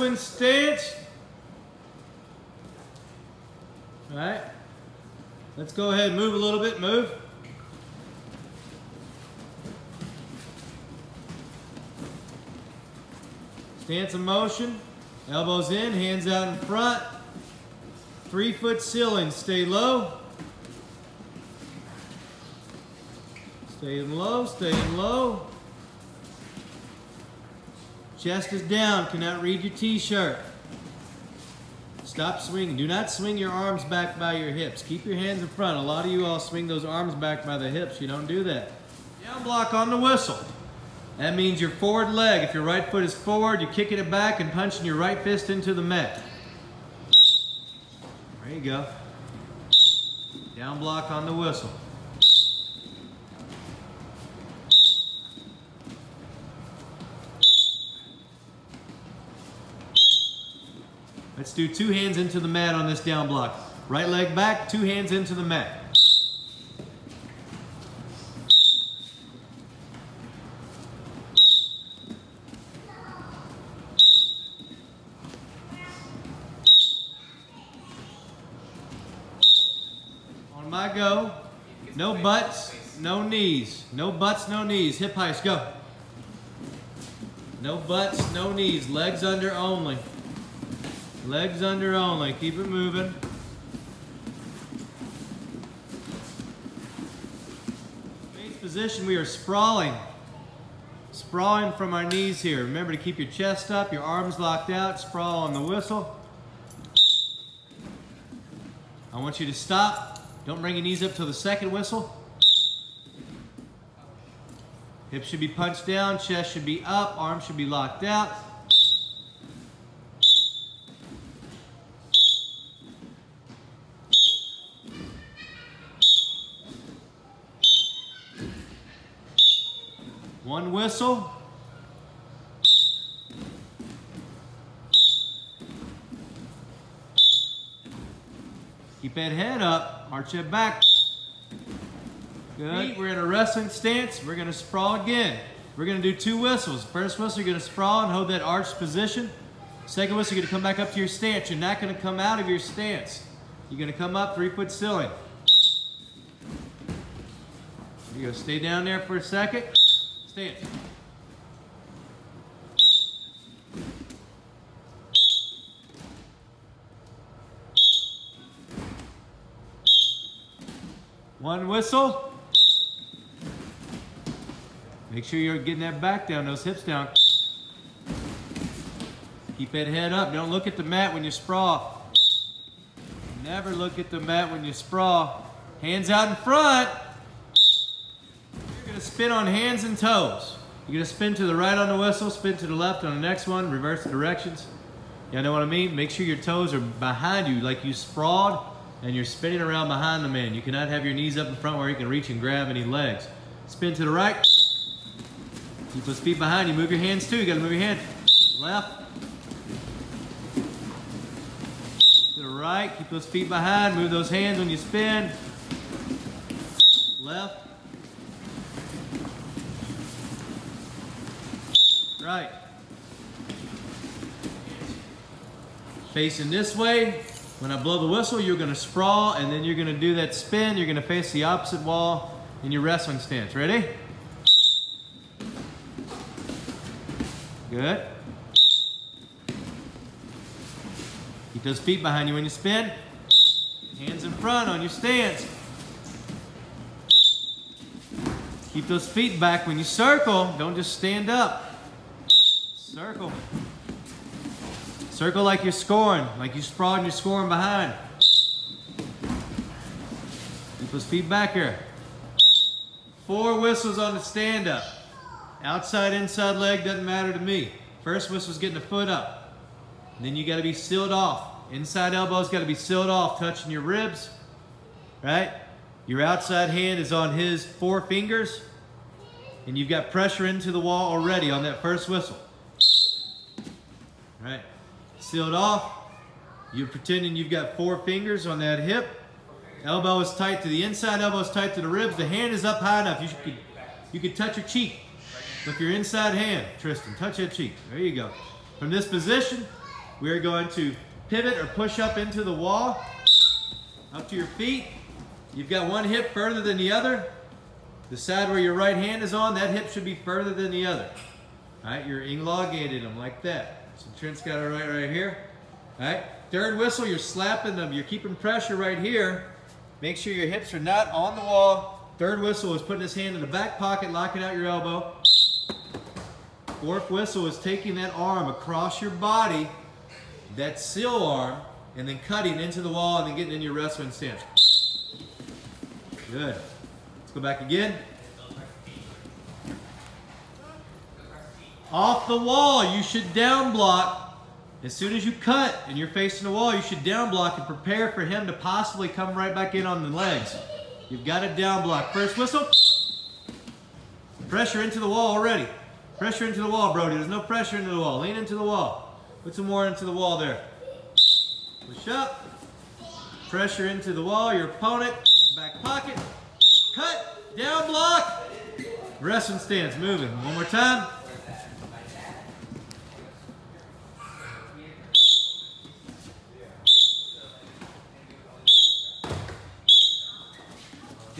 wrestling stance. All right. Let's go ahead and move a little bit. Move. Stance of motion. Elbows in, hands out in front. Three foot ceiling. Stay low. Stay low, stay low. Chest is down, cannot read your t-shirt. Stop swinging. Do not swing your arms back by your hips. Keep your hands in front. A lot of you all swing those arms back by the hips. You don't do that. Down block on the whistle. That means your forward leg. If your right foot is forward, you're kicking it back and punching your right fist into the mat. There you go. Down block on the whistle. Let's do two hands into the mat on this down block. Right leg back, two hands into the mat. On my go, no butts, no knees. No butts, no knees. Hip heist, go. No butts, no knees. Legs under only. Legs under only. Keep it moving. Base position, we are sprawling. Sprawling from our knees here. Remember to keep your chest up, your arms locked out, sprawl on the whistle. I want you to stop. Don't bring your knees up till the second whistle. Hips should be punched down, chest should be up, arms should be locked out. One whistle. Keep that head up, arch that back. Good. We're in a wrestling stance. We're gonna sprawl again. We're gonna do two whistles. First whistle, you're gonna sprawl and hold that arched position. Second whistle, you're gonna come back up to your stance. You're not gonna come out of your stance. You're gonna come up three foot ceiling. You're gonna stay down there for a second. Stance. One whistle. Make sure you're getting that back down, those hips down. Keep that head up. Don't look at the mat when you sprawl. Never look at the mat when you sprawl. Hands out in front. Spin on hands and toes. You're gonna spin to the right on the whistle, spin to the left on the next one, reverse the directions. Y'all know what I mean? Make sure your toes are behind you like you sprawled and you're spinning around behind the man. You cannot have your knees up in front where you can reach and grab any legs. Spin to the right. Keep those feet behind you. Move your hands too. You gotta move your hand. Left. To the right. Keep those feet behind. Move those hands when you spin. Left. Right. Facing this way. When I blow the whistle, you're gonna sprawl and then you're gonna do that spin. You're gonna face the opposite wall in your wrestling stance. Ready? Good. Keep those feet behind you when you spin. Hands in front on your stance. Keep those feet back when you circle. Don't just stand up. Circle. Circle like you're scoring, like you sprawled and you're scoring behind. Those feet back here. Four whistles on the stand up. Outside, inside leg doesn't matter to me. First whistle's getting the foot up. And then you gotta be sealed off. Inside elbow's gotta be sealed off, touching your ribs, right? Your outside hand is on his four fingers, and you've got pressure into the wall already on that first whistle. Right? Sealed off. You're pretending you've got four fingers on that hip. Elbow is tight to the inside, elbow is tight to the ribs. The hand is up high enough. You could, you could touch your cheek with your inside hand. Tristan, touch that cheek. There you go. From this position, we're going to pivot or push up into the wall, up to your feet. You've got one hip further than the other. The side where your right hand is on, that hip should be further than the other. All right, you're elongating them like that. So Trent's got it right right here. All right, third whistle, you're slapping them. You're keeping pressure right here. Make sure your hips are not on the wall. Third whistle is putting his hand in the back pocket, locking out your elbow. Fourth whistle is taking that arm across your body, that seal arm, and then cutting into the wall and then getting in your wrestling stance. Good. Let's go back again. Off the wall, you should down block. As soon as you cut and you're facing the wall, you should down block and prepare for him to possibly come right back in on the legs. You've got to down block. First whistle. Pressure into the wall already. Pressure into the wall, Brody. There's no pressure into the wall. Lean into the wall. Put some more into the wall there. Push up. Pressure into the wall. Your opponent. Back pocket. Cut. Down block. Wrestling stance. Moving. One more time.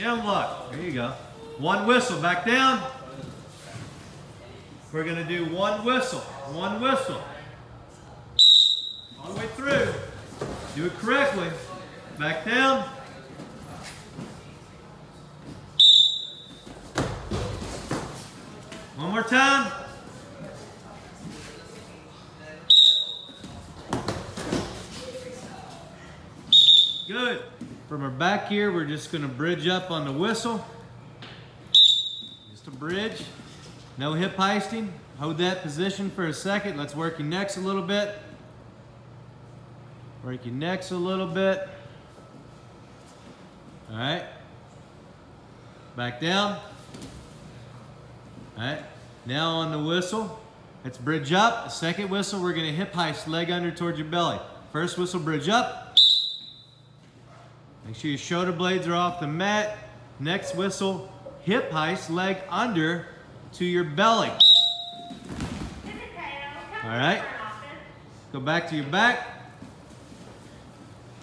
Down block. There you go. One whistle. Back down. We're going to do one whistle. One whistle. All the way through. Do it correctly. Back down. One more time. Good. From our back here, we're just going to bridge up on the whistle. Just a bridge. No hip heisting. Hold that position for a second. Let's work your necks a little bit. Work your necks a little bit. All right. Back down. All right. Now on the whistle, let's bridge up. Second whistle, we're going to hip heist, leg under towards your belly. First whistle, bridge up. Make sure your shoulder blades are off the mat. Next whistle, hip heist, leg under to your belly. All right. Go back to your back.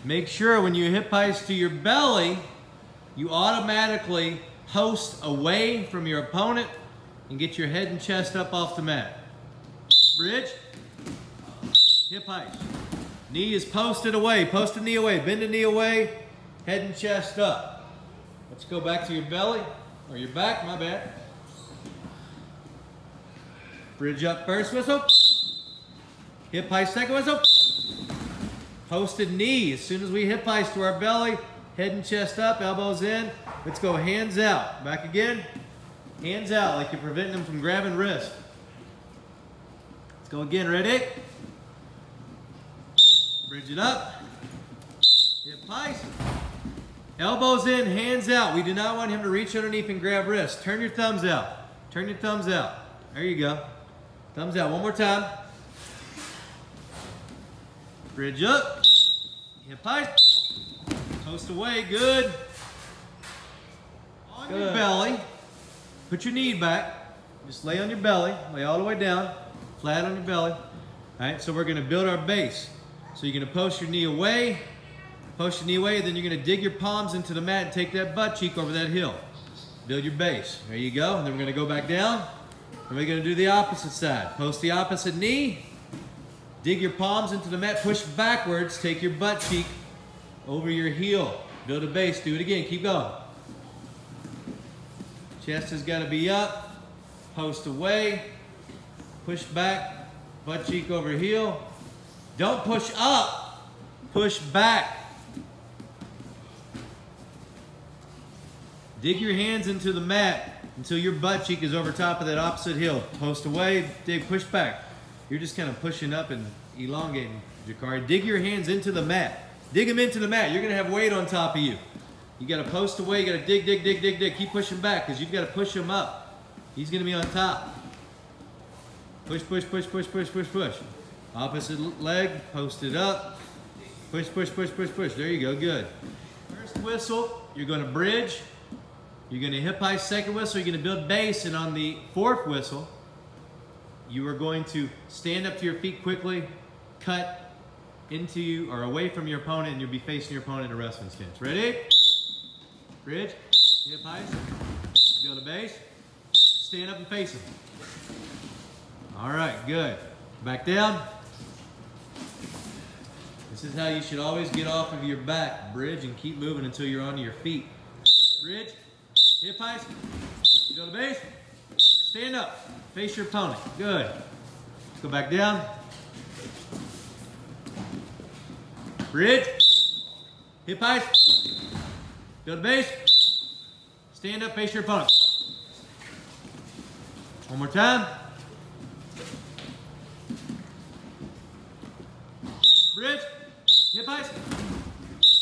Make sure when you hip heist to your belly, you automatically post away from your opponent and get your head and chest up off the mat. Bridge. Hip heist. Knee is posted away. Post the knee away. Bend the knee away. Head and chest up. Let's go back to your belly or your back. My bad. Bridge up first whistle. Hip heist second whistle. Posted knee. As soon as we hip heist to our belly, head and chest up, elbows in. Let's go hands out. Back again. Hands out like you're preventing them from grabbing wrist. Let's go again. Ready? Bridge it up. Hip heist. Elbows in, hands out. We do not want him to reach underneath and grab wrist. Turn your thumbs out. Turn your thumbs out. There you go. Thumbs out. One more time. Bridge up. Hip heist. Post away. Good. On Good. your belly. Put your knee back. Just lay on your belly. Lay all the way down. Flat on your belly. All right, so we're going to build our base. So you're going to post your knee away. Post your knee away. Then you're going to dig your palms into the mat and take that butt cheek over that heel. Build your base. There you go. And then we're going to go back down. And we're going to do the opposite side. Post the opposite knee. Dig your palms into the mat. Push backwards. Take your butt cheek over your heel. Build a base. Do it again. Keep going. Chest has got to be up. Post away. Push back. Butt cheek over heel. Don't push up. Push back. Dig your hands into the mat until your butt cheek is over top of that opposite heel. Post away, dig, push back. You're just kind of pushing up and elongating, Jakari. Dig your hands into the mat. Dig them into the mat. You're going to have weight on top of you. You got to post away. You got to dig, dig, dig, dig, dig. Keep pushing back because you've got to push him up. He's going to be on top. Push, push, push, push, push, push, push. Opposite leg, post it up. Push, push, push, push, push. There you go. Good. First whistle, you're going to bridge. You're going to hip heist second whistle, you're going to build base, and on the fourth whistle, you are going to stand up to your feet quickly, cut, into you or away from your opponent and you'll be facing your opponent in a wrestling stance. Ready? Bridge, hip heist, build a base, stand up and face him. All right, good. Back down. This is how you should always get off of your back, bridge, and keep moving until you're onto your feet. Bridge, hip heist, build a base, stand up, face your opponent. Good. Let's go back down. Bridge, hip heist, build a base, stand up, face your opponent. One more time. Bridge, hip heist,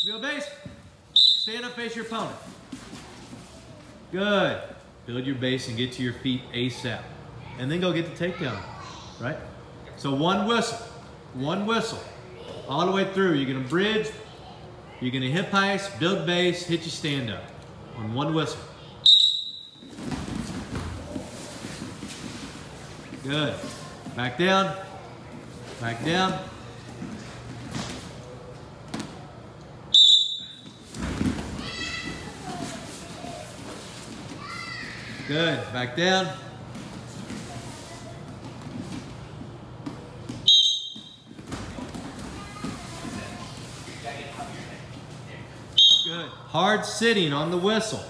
build base, stand up, face your opponent. Good. Build your base and get to your feet ASAP. And then go get the takedown, right? So one whistle, one whistle, all the way through. You're gonna bridge, you're gonna hip heist, build base, hit your stand up on one whistle. Good. Back down. Back down. Good. Back down. Good. Hard sitting on the whistle.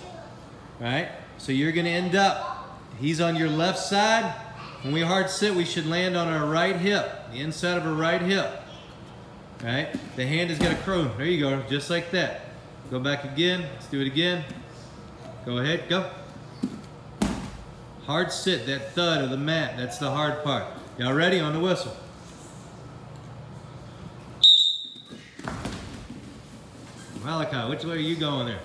Right? So you're going to end up, he's on your left side. When we hard sit, we should land on our right hip, the inside of our right hip. Right? The hand is to crow. There you go. Just like that. Go back again. Let's do it again. Go ahead. Go. Hard sit, that thud of the mat, that's the hard part. Y'all ready on the whistle? Malachi, which way are you going there?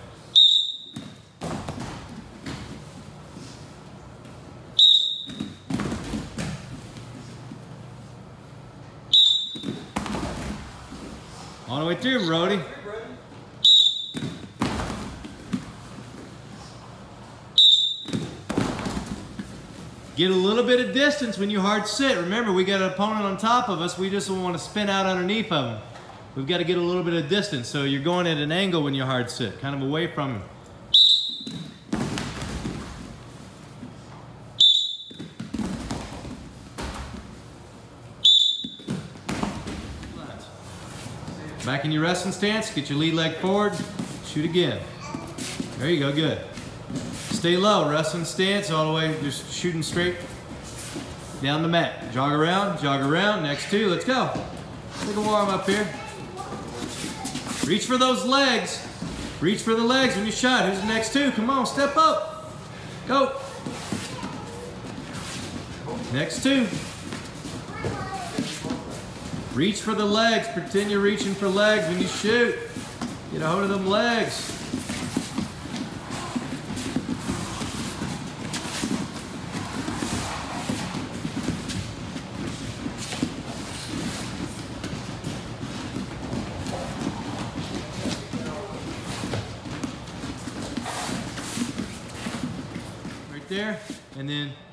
All the way through, Brody. Get a little bit of distance when you hard sit. Remember, we got an opponent on top of us. We just want to spin out underneath of him. We've got to get a little bit of distance. So you're going at an angle when you hard sit, kind of away from him. Back in your wrestling stance, get your lead leg forward, shoot again. There you go, good. Stay low, wrestling stance all the way, just shooting straight down the mat. Jog around, jog around, next two, let's go. Take a warm up here. Reach for those legs. Reach for the legs when you shot. Who's the next two? Come on, step up. Go. Next two. Reach for the legs. Pretend you're reaching for legs when you shoot. Get a hold of them legs.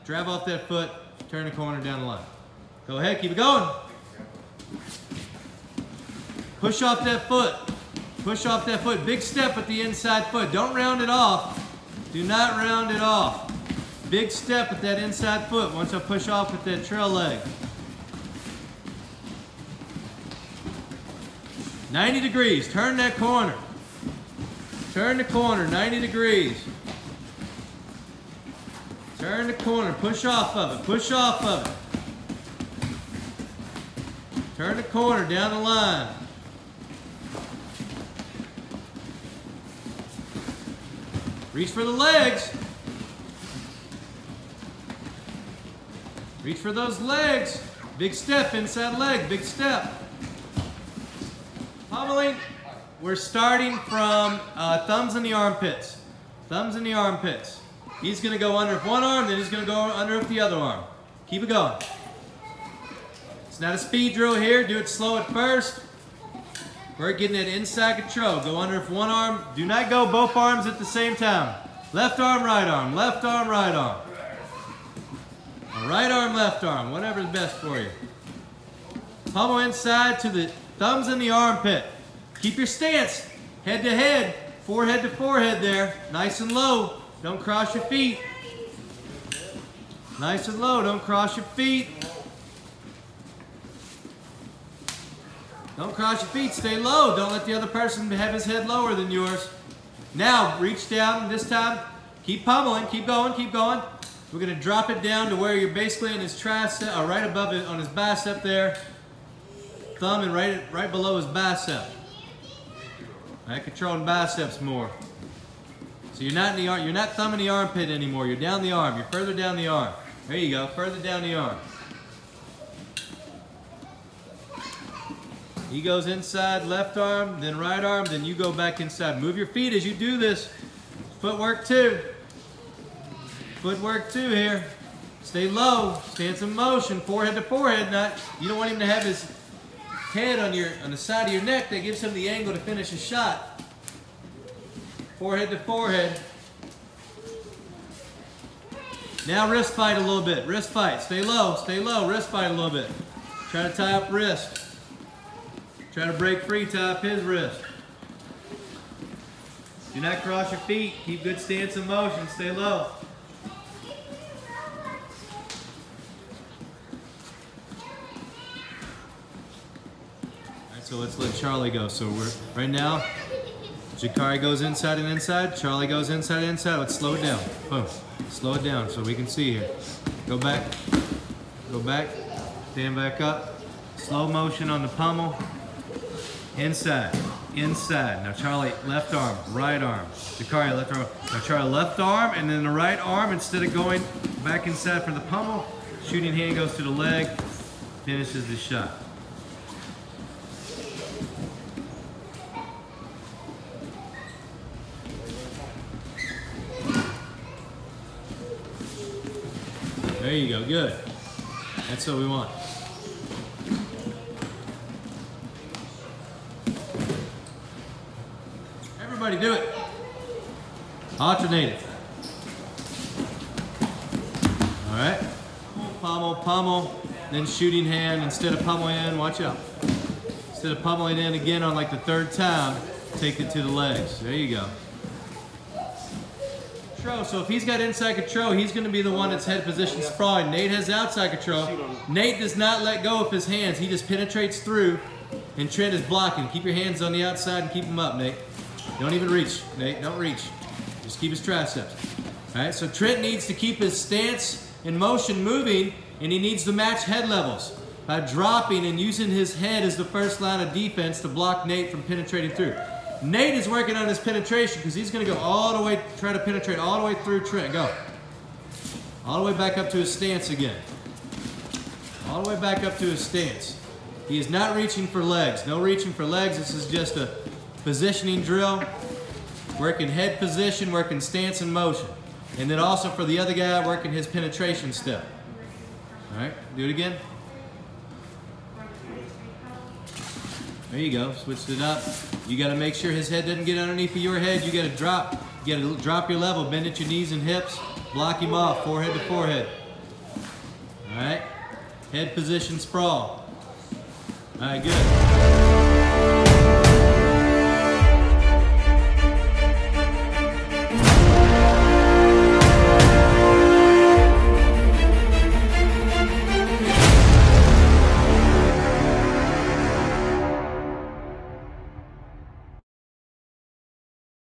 Drive off that foot, turn the corner down the line. Go ahead, keep it going. Push off that foot. Push off that foot. Big step with the inside foot. Don't round it off. Do not round it off. Big step with that inside foot once I push off with that trail leg. 90 degrees. Turn that corner. Turn the corner, 90 degrees. Turn the corner, push off of it, push off of it. Turn the corner, down the line. Reach for the legs. Reach for those legs. Big step, inside leg, big step. Pummeling, we're starting from uh, thumbs in the armpits. Thumbs in the armpits. He's going to go under with one arm, then he's going to go under with the other arm. Keep it going. It's not a speed drill here. Do it slow at first. We're getting that inside control. Go under with one arm. Do not go both arms at the same time. Left arm, right arm. Left arm, right arm. Right arm, left arm. Whatever's best for you. Pummel inside to the Thumbs in the armpit. Keep your stance. Head to head. Forehead to forehead there. Nice and low. Don't cross your feet. Nice and low. Don't cross your feet. Don't cross your feet. Stay low. Don't let the other person have his head lower than yours. Now, reach down. This time, keep pummeling. Keep going. Keep going. We're going to drop it down to where you're basically in his tricep, or right above it on his bicep there. Thumb and right, right below his bicep. All right, controlling biceps more. So you're not in the arm, you're not thumbing the armpit anymore. You're down the arm. You're further down the arm. There you go, further down the arm. He goes inside, left arm, then right arm, then you go back inside. Move your feet as you do this. Footwork too. Footwork too here. Stay low, stance in motion, forehead to forehead. Not you don't want him to have his head on your on the side of your neck. That gives him the angle to finish his shot. Forehead to forehead. Now wrist fight a little bit. Wrist fight. Stay low. Stay low. Wrist fight a little bit. Try to tie up wrist. Try to break free, tie up his wrist. Do not cross your feet. Keep good stance and motion. Stay low. Alright, so let's let Charlie go. So we're right now, Jakari goes inside and inside, Charlie goes inside and inside. Let's slow it down. Boom. Slow it down so we can see here. Go back. Go back. Stand back up. Slow motion on the pummel. Inside, inside. Now Charlie, left arm, right arm. Jakari, left arm. Now Charlie, left arm, and then the right arm, instead of going back inside for the pummel, shooting hand goes to the leg, finishes the shot. There you go, good. That's what we want. Everybody do it. Alternate it. All right. Pummel, pummel, then shooting hand. Instead of pummeling in, watch out. Instead of pummeling in again on like the third time, take it to the legs. There you go. Control. So if he's got inside control, he's going to be the one that's head position sprawling. Nate has outside control. Nate does not let go of his hands. He just penetrates through, and Trent is blocking. Keep your hands on the outside and keep them up, Nate. Don't even reach, Nate. Don't reach. Just keep his triceps. All right, so Trent needs to keep his stance and motion moving, and he needs to match head levels by dropping and using his head as the first line of defense to block Nate from penetrating through. Nate is working on his penetration because he's going to go all the way, try to penetrate all the way through Trent. Go. All the way back up to his stance again. All the way back up to his stance. He is not reaching for legs. No reaching for legs. This is just a positioning drill. Working head position, working stance and motion. And then also for the other guy, working his penetration step. All right, do it again. There you go, switched it up. You gotta make sure his head doesn't get underneath of your head. You gotta drop, you gotta drop your level, bend at your knees and hips, block him off, forehead to forehead. All right, head position sprawl. All right, good.